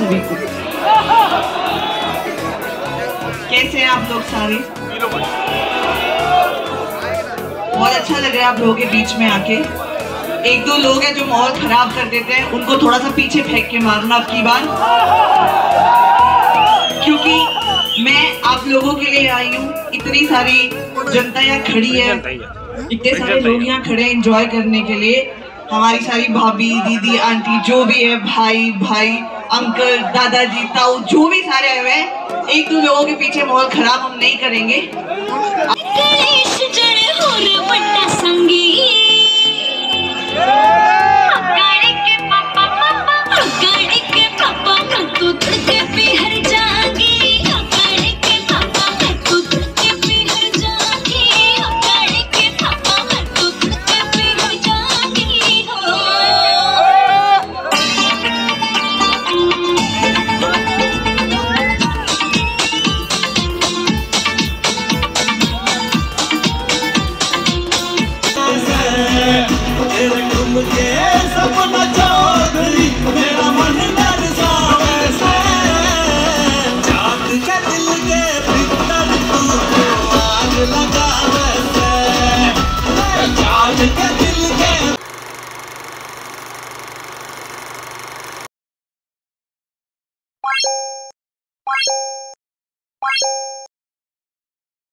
सभी को। कैसे हैं आप लोग सारे? बहुत अच्छा लग रहा है आप लोगों के बीच में आके। एक दो लोग हैं जो माहौल खराब कर देते हैं उनको थोड़ा सा पीछे फेंक के मारना आपकी बार क्योंकि मैं आप लोगों के लिए आई हूँ इतनी सारी जनता यहाँ खड़ी है इतने सारे लोग यहाँ खड़े हैं एंजॉय करने के लिए। हमारी सारी भाभी, दीदी, आंटी, जो भी है, भाई भाई, अंकल, दादाजी, ताऊ, जो भी सारे आए हुए हैं एक दो लोगों के पीछे माहौल खराब हम नहीं करेंगे। again.